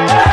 Yeah.